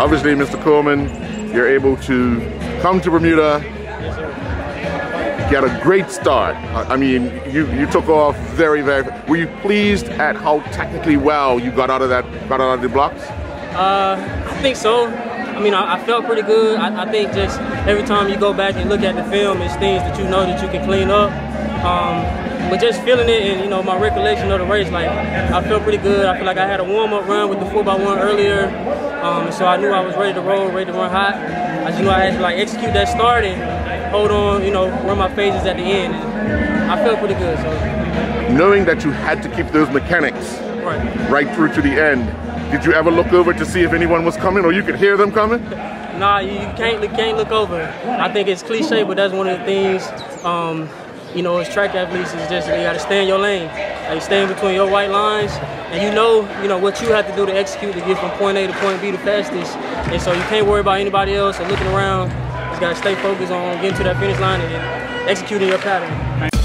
Obviously, Mr. Coleman, you're able to come to Bermuda, get a great start. I mean, you, you took off very, very. Were you pleased at how technically well you got out of that, got out of the blocks? Uh, I think so. I mean, I, I felt pretty good. I, I, think just every time you go back and look at the film, it's things that you know that you can clean up. Um, but just feeling it and, you know, my recollection of the race, like, I felt pretty good. I feel like I had a warm-up run with the 4x1 earlier. Um, so I knew I was ready to roll, ready to run hot. I just knew I had to, like, execute that start and hold on, you know, run my phases at the end. And I felt pretty good, so. Knowing that you had to keep those mechanics right, right through to the end, did you ever look over to see if anyone was coming or you could hear them coming? Nah, you can't, you can't look over. I think it's cliche, but that's one of the things um, you know, as track athletes, is just you got to stay in your lane. Like stay in between your white lines, and you know, you know what you have to do to execute to get from point A to point B the fastest. And so you can't worry about anybody else or looking around. You got to stay focused on getting to that finish line and executing your pattern.